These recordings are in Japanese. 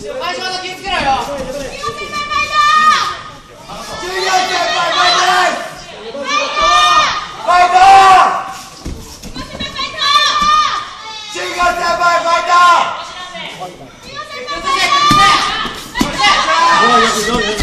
前島さん気をつけろよ。どうぞ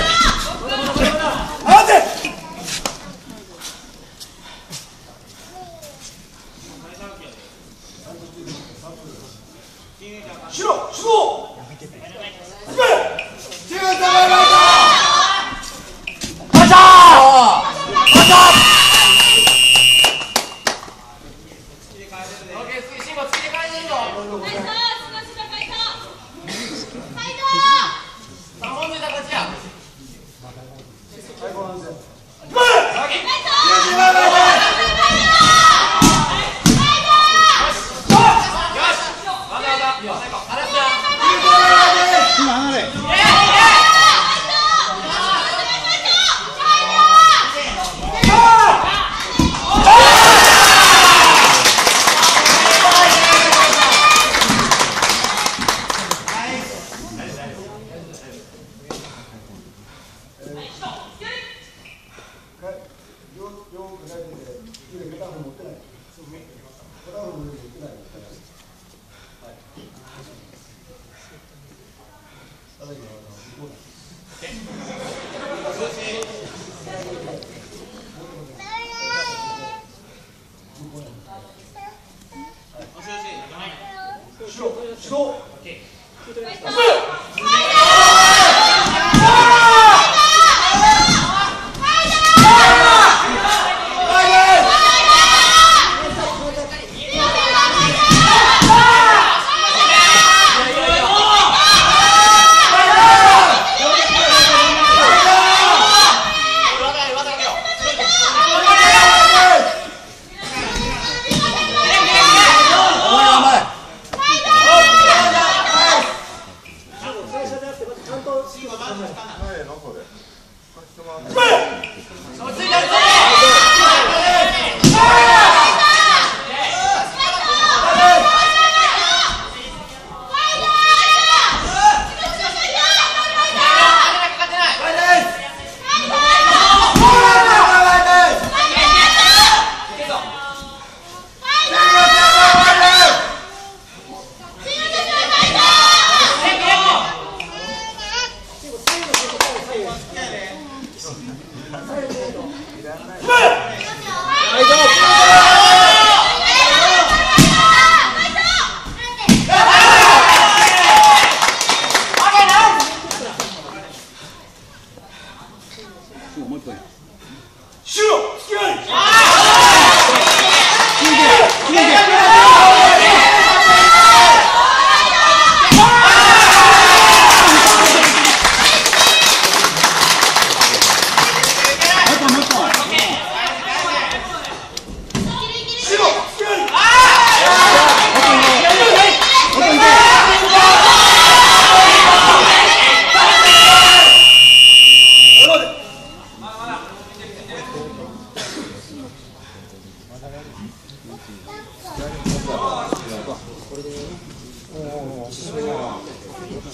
ラフ持ってない。コラフ持ってない。はい。ただ、あの、向こうだ。慎吾まず来たな。Move!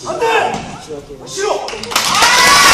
안돼 싫어. 아!